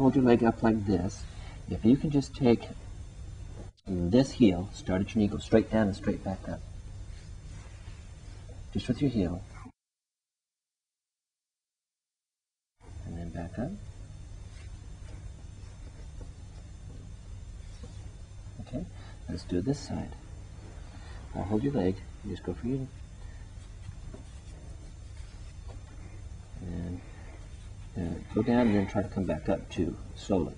hold your leg up like this. If you can just take this heel, start at your knee, go straight down and straight back up. Just with your heel. And then back up. Okay, let's do this side. I'll hold your leg. Just go for your and go down and then try to come back up too, slowly.